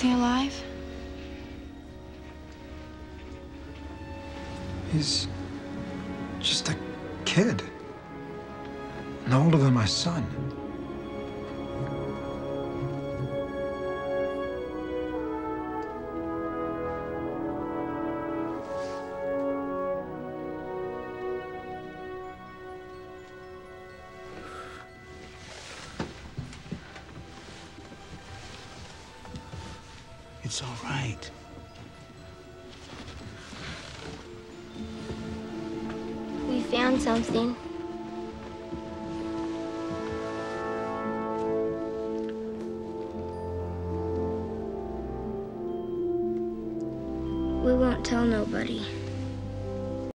Is he alive? He's just a kid. No older than my son. It's all right. We found something. We won't tell nobody.